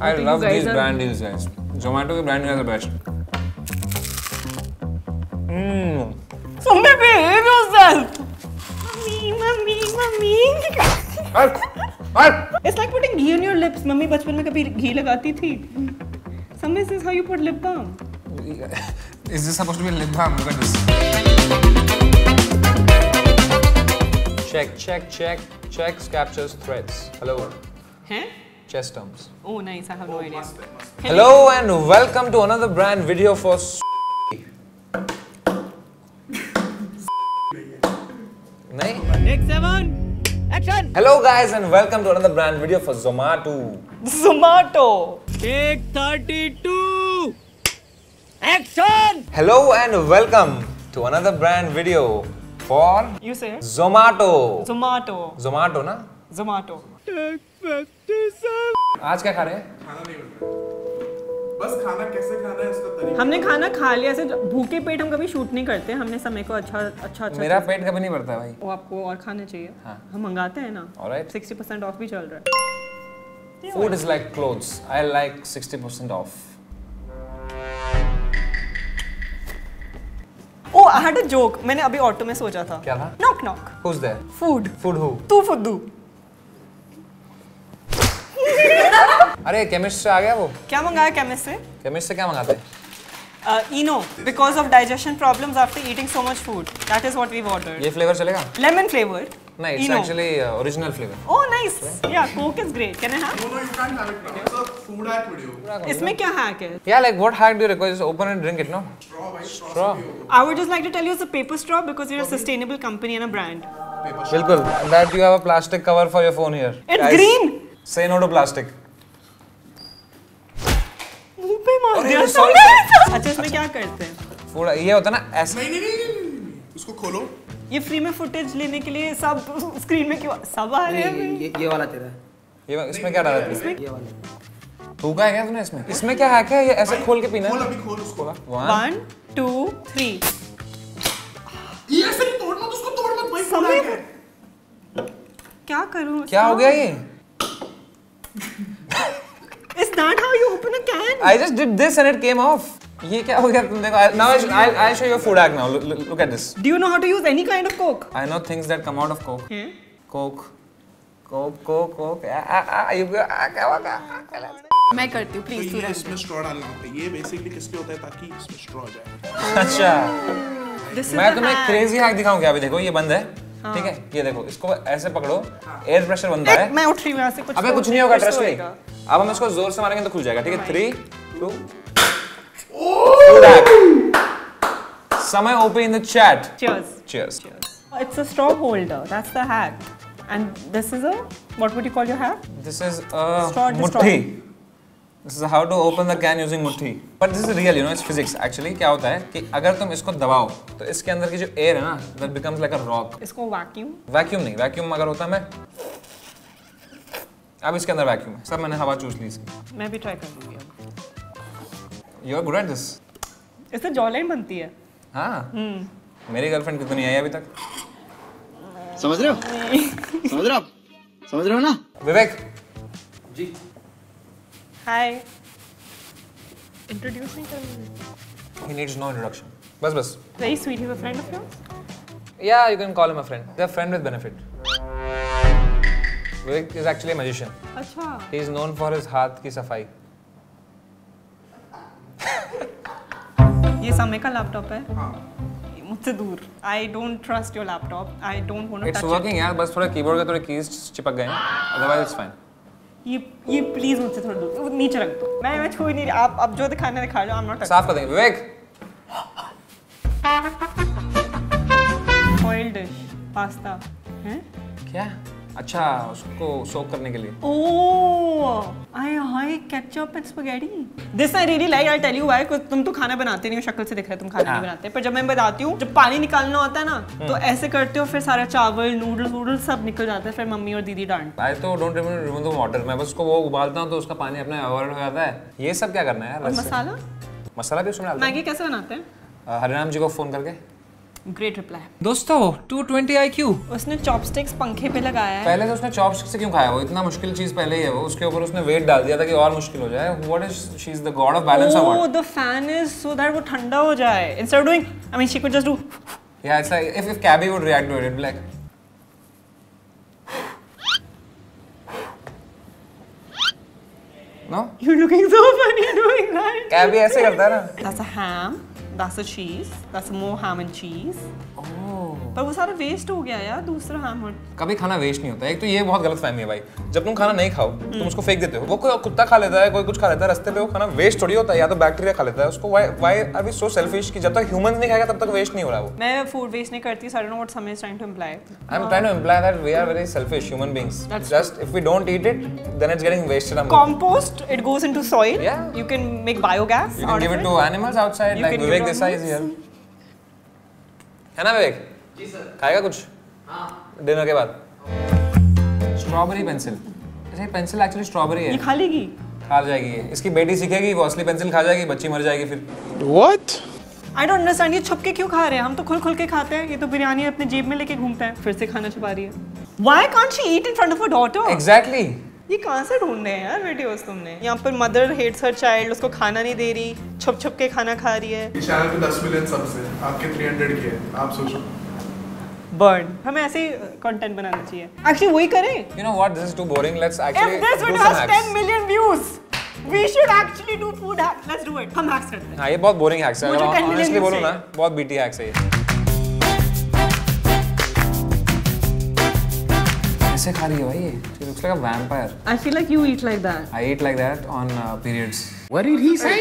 I love these are- brand deals, guys. Zomato के brand deals are the best. Mm. Sumit, behave yourself. Mummy, mummy, mummy. It's like putting ghee on your lips. Mummy बचपन में कभी घी लगाती थी. This is how you put lip balm. Is this supposed to be lip balm? Look at this. Check, check, check. Checks captures threads. Hello. हैं? chess terms. Oh, nice. I have oh, no idea. Must be, must be. Hello and welcome to another brand video for Next seven. Action. Hello guys and welcome to another brand video for Zomato. Zomato. Take 32. Action. Hello and welcome to another brand video for You say Zomato. Zomato. Zomato na? Zomato. आज क्या खा रहे हैं? खाना नहीं बन रहा बस खाना कैसे खाना है उसका तरीका हमने खाना खा लिया ऐसे भूखे पेट हम कभी शूट नहीं करते हमने समय को अच्छा अच्छा अच्छा मेरा पेट कभी नहीं भरता भाई. वो आपको और खाने चाहिए हाँ. हम मंगाते हैं ना Alright. 60% ऑफ़ भी चल रहा है Food is like clothes. I like 60% off. Oh I had a joke मैंने अभी ऑटो में सोचा था क्या था? Knock knock Who's there? Food Food who? तू फुद्दू अरे केमिस्ट से आ गया वो क्या मंगाया केमिस्ट से केमिस्ट से क्या मंगाते हैं Eno because of digestion problems after eating so much food that is what we ordered ये फ्लेवर चलेगा लेमन फ्लेवर नहीं it's actually original flavour oh nice yeah Coke is great can I have No, no, you can't have it now. It's a food hack video. इसमें क्या hack है Yeah, like what hack do you require? Just open and drink it, no? Straw, भाई, straw. Straw. I would just like to tell you it's a paper straw because you're a sustainable company and a brand. Paper बिल्कुल. You have a plastic cover for your phone here. It's Guys, green. Say no to plastic. मुँह पे मार दिया. अच्छा इसमें क्या करते हैं? Food ये होता ना ऐसे। नहीं नहीं नहीं उसको खोलो। ये फ्री में फुटेज लेने के लिए सब स्क्रीन में क्यों सब आ रहे हैं? ये ये वाला तेरा ये इसमें क्या डाला तूने? ये वाला। थूका है क्या तूने इसमें? इसमें क्या हैक है? ये ऐसे खोल के पीना खोल अभी खोल उसको। One. वन टू थ्री ये ऐसे नहीं तोड़ मत उसको तोड़ मत भाई समय क्या करूँ क्या हो गया ये? Is that open a can I just did this and it came off. ये क्या हो गया तुम देखो now I'll I'll show you a food hack now. Look, look, at this. Do you know how to use any kind of Coke I know things that come out of Coke. हैं Coke. Coke, Coke, Coke. Ah, ah, ah, you go. Ah, क्या होगा? मैं करती हूँ तो please ये इसमें straw डालना होता है ये बेसिकली किसके होता है ताकि इसमें स्ट्रॉ आ जाए अच्छा दिस मैं तुम्हें क्रेजी हैक दिखाऊँ क्या अभी देखो ये बंद है ठीक है ये देखो इसको ऐसे पकड़ो एयर प्रेशर बनता है मैं उठ रही हूँ यहाँ से कुछ अबे तो- कुछ नहीं होगा ट्रस्ट तो नहीं होएगा। अब हम इसको ज़ोर से मारेंगे तो खुल जाएगा ठीक है थ्री टू समय open in the chat Cheers. cheers It's a straw holder. That's the hack. And this is a what would you call your hack? this is a Straw to this is how to open the can using मुट्ठी but this is real you know it's physics actually क्या होता है कि अगर तुम इसको दबाओ तो इसके अंदर की जो एयर है ना that becomes like a rock इसको वैक्यूम वैक्यूम नहीं वैक्यूम अगर होता मैं अब इसके अंदर वैक्यूम है। सब मैंने हवा चूस ली इसकी। मैं भी ट्राई कर लूँगी अब। You are good at this इससे जॉलाइन बनती है। हाँ। मेरी गर्लफ्रेंड कितनी नहीं आई अभी तक। समझ रहे हो? समझ रहे हो समझ रहे हो ना? विवेक। जी। हाय इंट्रोड्यूस नहीं कर he needs no introduction बस बस। Very sweet is a friend of yours yeah you can call him a friend they're friend with benefit Vivek is actually a magician. अच्छा। He is known for his हाथ की सफ़ाई ये समय का laptop है। हाँ. मुझसे दूर। I don't trust your laptop I don't want to it's touch working यार बस थोड़ा कीबोर्ड के थोड़े कीज चिपक गए हैं। Otherwise it's fine. ये ये प्लीज़ मुझसे थोड़ा दूर। नीचे रख दो। मैं मैं छू ही नहीं रही आप अब जो दिखाना दिखा लो आई एम नॉट साफ़ कर देंगे। विवेक! ऑयल डिश पास्ता हैं? क्या? अच्छा उसको सोक करने के लिए। Oh, I I ketchup and spaghetti. This I really like. I'll tell you why. तुम तो खाना बनाते नहीं हो शक्ल से दिख रहा है तुम खाना नहीं हाँ। बनाते। पर जब मैं बताती हूँ जब पानी निकालना होता है ना तो ऐसे करते हो फिर सारा चावल नूडल्स वूडल्स सब निकल जाता है फिर मम्मी और दीदी डांट। आई तो don't remove remove the water मैं बस उसको वो उबालता हूँ तो उसका पानी अपने अवॉइड हो जाता है। ये सब क्या करना है? यार मसाला? मसाला भी उसमें मैगी कैसे बनाते हैं? हैं हरिराम जी को फ़ोन करके। ग्रेट रिप्लाई दोस्तों 220 IQ उसने चॉपस्टिक्स पंखे पे लगाया है पहले तो उसने चॉपस्टिक से क्यों खाया वो इतना मुश्किल चीज़ पहले ही है वो उसके ऊपर उसने वेट डाल दिया था कि और मुश्किल हो जाए what is she is the god of balance और Oh, what the fan is so that वो ठंडा हो जाए. Instead of doing, I mean, she could just do. Yeah, it's like if, if Cabby would react to it, it'd be like. No? You're looking so funny doing that. Cabby ऐसे करता है ना That's a ham. That's a cheese. That's more ham and cheese. Oh. पर वो सारा waste हो गया यार दूसरा और कभी खाना वेस्ट नहीं होता एक तो ये बहुत गलत फहमी है भाई जब तुम खाना नहीं खाओ तुम उसको फेंक देते हो वो कोई कुत्ता खा लेता है कोई कुछ खा लेता है रास्ते पे वो खाना वेस्ट थोड़ी होता है या तो बैक्टीरिया खा लेता है उसको why why are we so selfish कि जब तक ह्यूमंस नहीं खाएगा तब तक वेस्ट नहीं हो रहा वो मैं फ़ूड वेस्ट नहीं करती don't know what Samir is trying to imply. I'm trying to imply that we are very selfish human beings. That's Just if we don't eat it, then it's getting wasted. on- Compost, it goes into soil. Yeah. You can make biogas You can give of it to animals outside, You like Vivek it Desai is here. है ना विवेक? जी sir. खाएगा कुछ? हाँ. Dinner के बाद. Strawberry pencil. अच्छा pencil actually strawberry है ये खा लेगी खा जाएगी ये. इसकी बेटी सीखेगी वो असली पेंसिल खा जाएगी बच्ची मर जाएगी फिर. What? आई डोंट अंडरस्टैंड ये छुप के क्यों खा रहे हैं हम तो खुल खुल के खाते हैं ये तो बिरयानी अपने जेब में लेके घूमते हैं फिर से खाना छुपा रही है why can't she eat in front of a daughter Exactly. ये कहाँ से ढूंढ रहे हैं यार वीडियोस तुमने यहाँ पर मदर हेट्स हर चाइल्ड उसको खाना नहीं दे रही छुप छुप के खाना खा रही है इस चैनल पे 10 मिलियन सब्स हैं आपके 300 के हैं आप सोचो बर्न हमें ऐसे कंटेंट बनाना चाहिए एक्चुअली वही करें? This is too boring. Let's actually If this do video some has hacks. 10 million views, we should actually do food hacks. Let's do it. हम hacks करते हैं. हाँ ये बहुत बोरिंग हैक्स है मुझे अगर 10 million बोलूँ ना बहुत बीटी हैक्स है ये ऐसे खा रही है भाई ये she looks like a vampire I feel like you eat like that. I eat like that on uh, periods What did he say?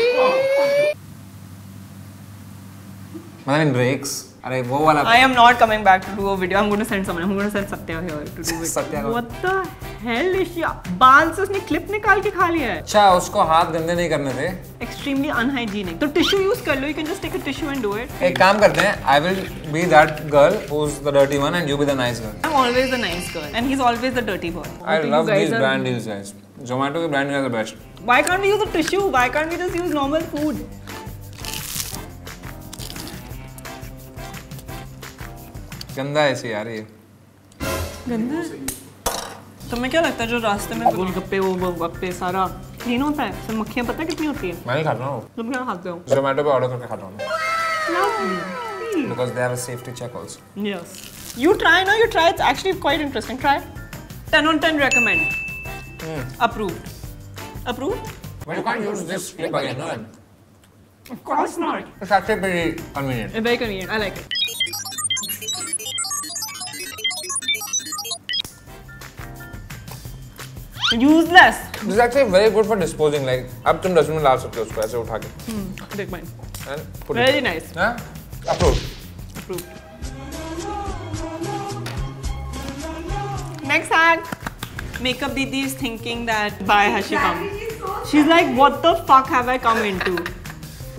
मतलब in breaks अरे वो वाला I am not coming back to do a video. I'm going to send someone. I'm going to send Satya here to do it. Satya को- What the hell is she? बाल से उसने clip निकाल के खा लिया है. अच्छा उसको हाथ गंदे नहीं करने थे Extremely unhygienic. तो टिश्यू यूज़ कर लो. You can just take a tissue and do it. एक काम करते हैं I will be that girl who's the dirty one and you be the nice girl I'm always the nice girl, and he's always the dirty boy. I What you love guys these are- brand deals guys Zomato के brand deals are the best Why can't we use a tissue? Why can't we just use normal food? गंदा ऐसे यार ये गंदा तुम्हें क्या लगता है जो रास्ते में गोलगप्पे वो गोलगप्पे सारा क्लीन होता है उसमें मक्खियाँ पता कितनी होती है मैं नहीं खाता हूँ तुम क्या खाते हो Zomato पे ऑर्डर करके खाता हूँ because they have a safety check also Yes. You try now, you try. It's actually quite interesting. Try. 10 on 10 recommend. Mm. Approved. Approved? But you can't use this clip again, no? Of course not. It's actually pretty convenient. Very convenient. I like it. Useless. This is actually very good for disposing. Like, अब तुम dustbin में डाल सकते हो उसको ऐसे उठा के Take mine. and put Very it. nice. हाँ? Approved. Approved. Next hack. Makeup Didi is thinking that why has she come? She's like, what the fuck have I come into?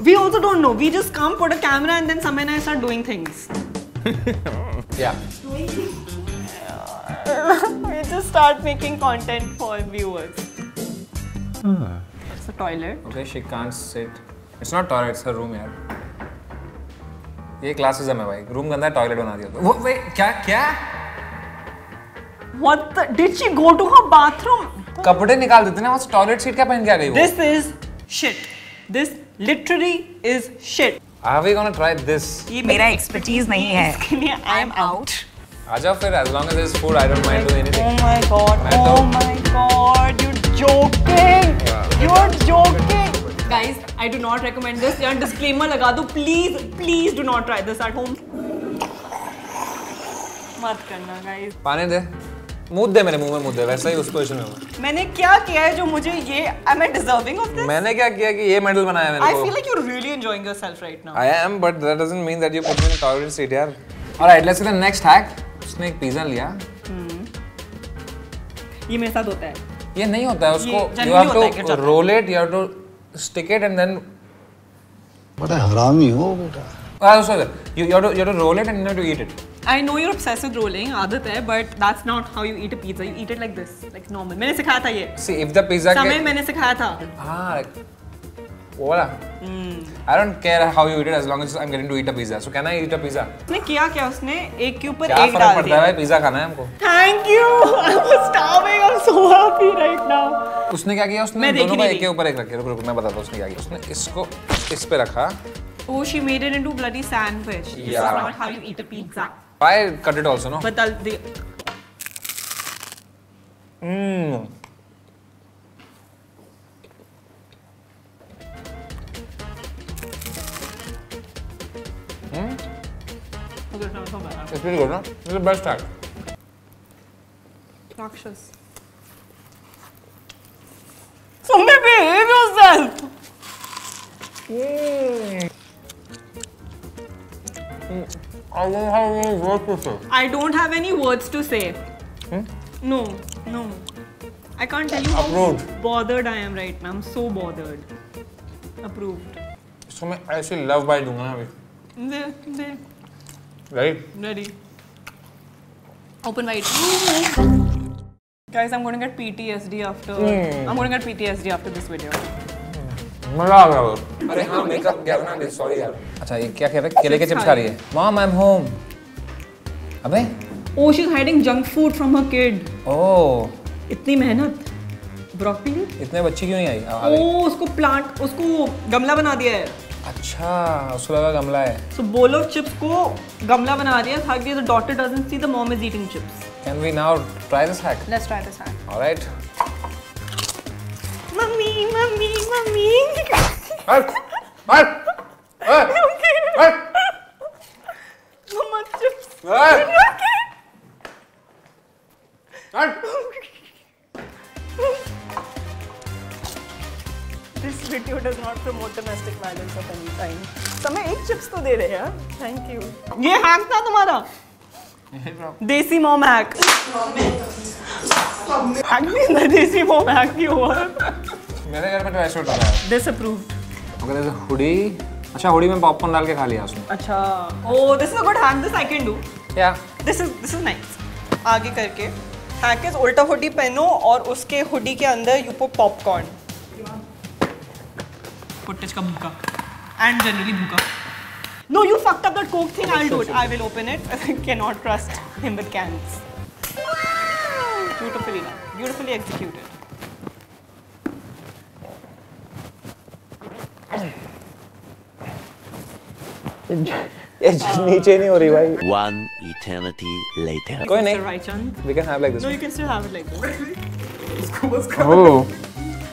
We also don't know. We just come, put a camera, and then Samay and I start doing things. Yeah. we just start making content for viewers. It's a toilet. Okay, she can't sit. It's not toilet. It's her room, yeah. ये classes है मैं भाई room गंदा है toilet बना दिया तो वो वे क्या क्या what the did she go to her bathroom कपड़े निकाल देते ना वो टॉयलेट सीट क्या पहन के आ गई वो this is shit this literally is shit are we gonna try this ये मेरा एक्सपर्टीज नहीं है आई एम आउट आ जाओ फिर. As long as there's food, I don't mind doing anything. Oh my god. मैं तो- Oh my god. You're joking. You're joking. Guys, I do not recommend this. यार disclaimer लगा दो. Please, please do not try this at home. मत करना guys. पानी दे. मुँह दे मेरे मुँह में मुँह दे. वैसा ही उस पोजीशन में हूँ. मैंने क्या किया है जो मुझे ये am I deserving of this? मैंने क्या किया कि ये मेडल बनाया I मेरे feel को? like you're really enjoying yourself right now. I am, but that doesn't mean that you put me in a यार. Alright, let's see the next hack. उसने एक पिज्जा लिया। हम्म। ये मेरे साथ होता है। ये नहीं होता है उसको you have to roll it you have to stick it and then बड़ा हरामी हो बेटा। I so you have to you have to roll it and you to eat it I know you obsessed with rolling आदत है but that's not how you eat a pizza you eat it like this like normal मैंने सिखाया था ये। सी if the pizza समय मैंने सिखाया था। हाँ वो वाला I don't care how you eat it as long as I'm getting to eat a pizza. So can I eat a pizza? उसने किया क्या उसने एक के ऊपर क्या एक फ़र्क डाल पड़ता है दिया भाई पिज्जा खाना है हमको thank you I was starving I am so happy right now उसने क्या किया उसने दोनों ही को एक के ऊपर एक रखे रुक रुक मैं बताता हूँ उसने क्या किया उसने इसको इस पे रखा Oh, she made it into bloody sandwich. This Yeah. is not how you eat a pizza. I cut it also no But I'll, the, mm. It's pretty good no It's the best hack Rakshas. Somebody behave yourself. I don't have any words to say I don't have any words to say. No, no. I can't tell you how Approved. bothered I am right now. I'm so bothered. Approved. इसको मैं ऐसे love bite दूंगा ना अभी There, there, right ready. Open wide. Guys, I'm going to get PTSD after. Mm. I'm going to get PTSD after this video. मज़ा आ गया वो अरे हाँ मेकअप गया ना सॉरी यार अच्छा ये क्या कह रहे केले के चिप्स खा रही है मॉम आई एम होम अबे Oh, she's hiding junk food from her kid. Oh इतनी मेहनत ब्रोकली इतने बच्ची क्यों नहीं आई। ओ उसको प्लांट उसको गमला बना दिया है अच्छा उसको लगा गमला है। सो बोल ऑफ़ चिप्स को गमला बना दिया ताकि the daughter doesn't see the mom is eating chips can we now try this hack let's try this hack alright mummy mummy मम्मी हट हट हट मम्मा चिप्स हट हट video does not promote domestic violence of any kind समय एक chips तो दे रहे हैं थैंक यू ये हैक था तुम्हारा? देसी मॉम हैक था देसी मॉम हैक की हुआ। मेरे घर पे तो ऐसे होता है दिस अप्रूव्ड अगर ऐसे हुडी अच्छा हुडी में पॉपकॉर्न डाल के खा लिया उसने। अच्छा। ओ this is a good hack this I can do क्या this is this is nice आगे करके। हैक इज़ उल्टा हुडी पहनो और उसके हुडी के अंदर यू पुट पॉपकॉर्न फुटेज का भूखा एंड जनरली भूखा No, you fucked up that coke thing. I'll do it. I will open it. I cannot trust him with cans. Beautifully done. Beautifully executed. ये नीचे नहीं हो रही भाई One eternity later. कोई. नहीं Raichand. we can have like this No, you can still have it like this. oh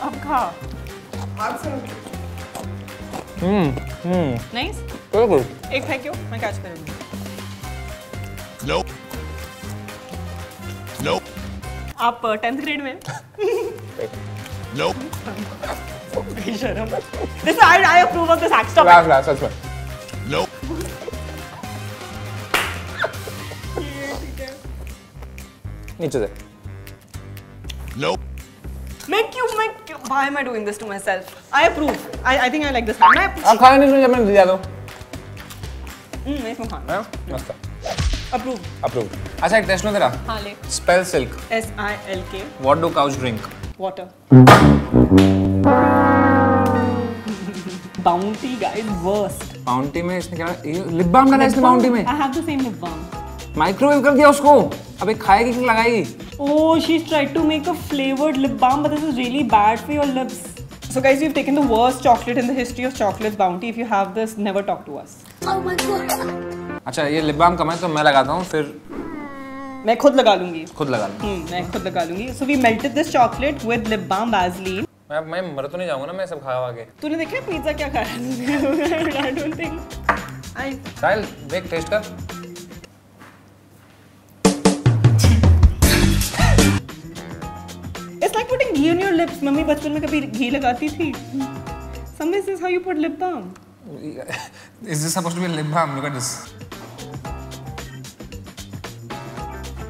अब खा. हम्म हम्म Nice. very good एक फेंक्यो मैं कैच करूँगी Nope. Nope. आप टेंथ ग्रेड में Nope. शर्म this I I approve of this hack stop last last सच में Nope. नीचे से Nope. मैं क्यों मैं क्यों why am I doing this to myself I approve I I think I like this मैं आप खाने नहीं सुन जब मैंने दिया तो हम्म मैं इसमें खाना हाँ मस्त अप्रूव अप्रूव अच्छा एक टेस्ट लो तेरा हाँ ले spell silk S I L K what do couch drink water bounty guys worst Bounty में इसने क्या लिप बाम डाला इसने बाउंटी में I have the same lip balm microwave कर दिया उसको अबे खाएगी कि लगाएगी Oh, she's tried to make a flavored lip balm, but this is really bad for your lips. So, guys, we've taken the worst chocolate in the history of chocolates bounty. If you have this, never talk to us. Oh my god. अच्छा ये lip balm कम है तो मैं लगाता हूँ फिर मैं खुद लगा लूँगी। खुद लगा लूँ हम्म मैं खुद लगा लूँगी। So we melted this chocolate with lip balm Vaseline मैं मैं मर तो नहीं जाऊँगा ना मैं सब खा के तूने देखा पिज्जा क्या खाया आई डोंट थिंक आई साहिल देख टेस्ट कर। It's putting ghee on your lips. Mummy बचपन में कभी घी लगाती थी Some this is how you put lip balm. Is this supposed to be lip balm? Look at this.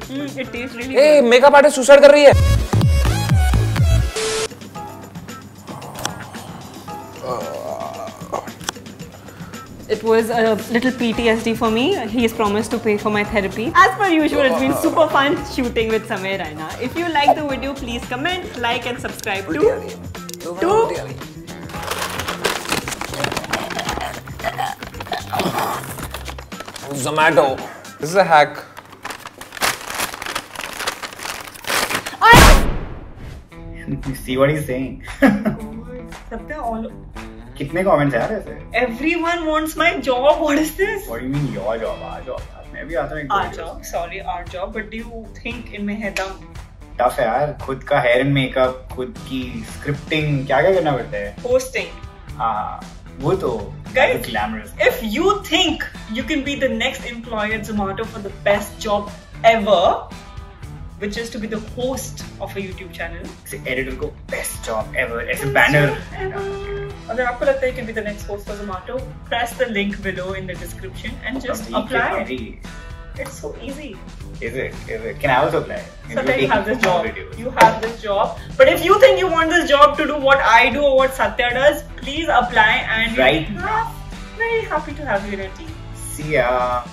Mm, it tastes really Hey, good. artist suicide कर रही है It was a little PTSD for me. He's promised to pay for my therapy. As per usual, it's been super fun shooting with Samir Raina. If you like the video, please comment, like and subscribe to... to... Zomato. This is a hack. I... See what he's saying. कितने comments आ रहे थे everyone wants my job what is this what you mean your job uh job मैं भी आता हूँ एक job sorry our job but do you think इनमें है दम टफ है यार खुद का हेयर एंड मेकअप खुद की स्क्रिप्टिंग क्या-क्या करना पड़ता है होस्टिंग हाँ वो तो guys glamorous if you think you can be the next employer Zomato for the best job ever which is to be the host of a YouTube channel. Say editor go best job ever. It's a banner. Ever. अगर आपको लगता है you can be the next host for Zomato, press the link below in the description and just apply. It's so easy. Is it? Is it? Can I also apply? So then you have this job. Videos. You have this job. But if you think you want this job to do what I do or what Satya does, please apply and Right we'll have very happy to have you in our team. See ya.